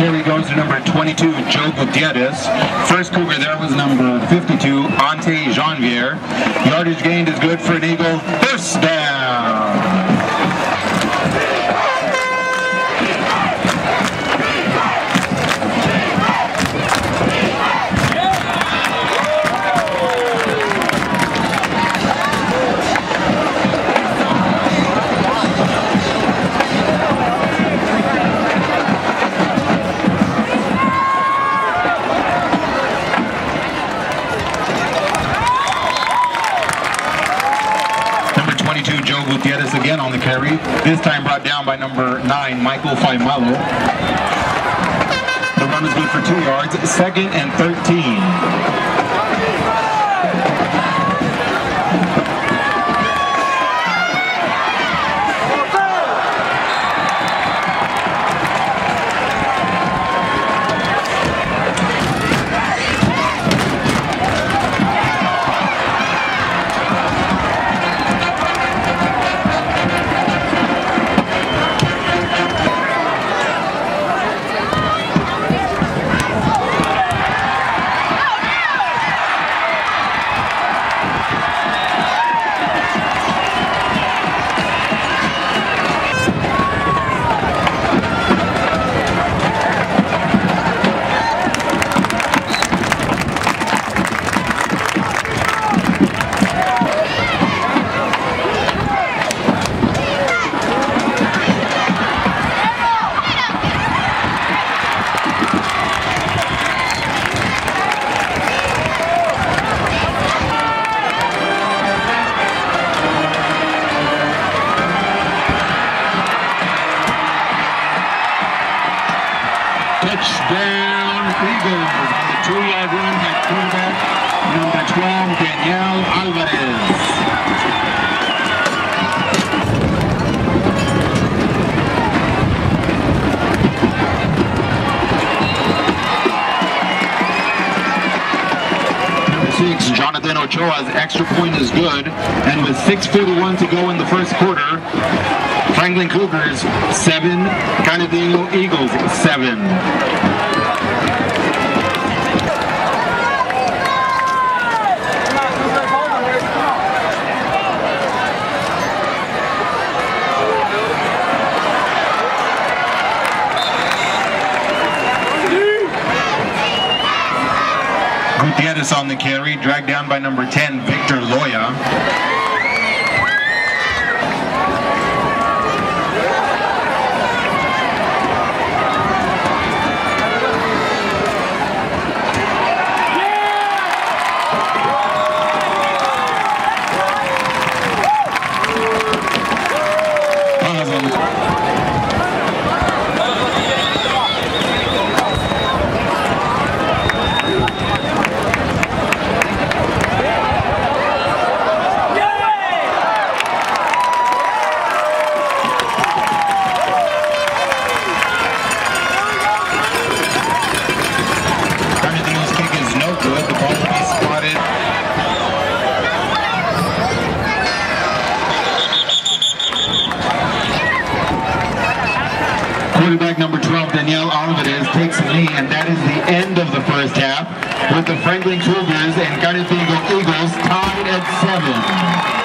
Carry goes to number 22, Joe Gutierrez. First Cougar there was number 52, Antae Janvier. Yardage gained is good for an Eagle. First down. 22, Joe Gutierrez again on the carry. This time brought down by number 9, Michael Faimalo. The run is good for two yards. Second and 13. Touchdown Eagles two-yard run by quarterback number 12, Danielle Alvarez. Jonathan Ochoa's extra point is good. And with 6.41 to go in the first quarter, Franklin Cougars, seven. Canutillo Eagles, seven. Diadis on the carry, dragged down by number 10, Victor Loya. Quarterback number 12, Danielle Alvarez, takes the knee, and that is the end of the first half, with the Franklin Cougars and Garnet Eagles tied at seven.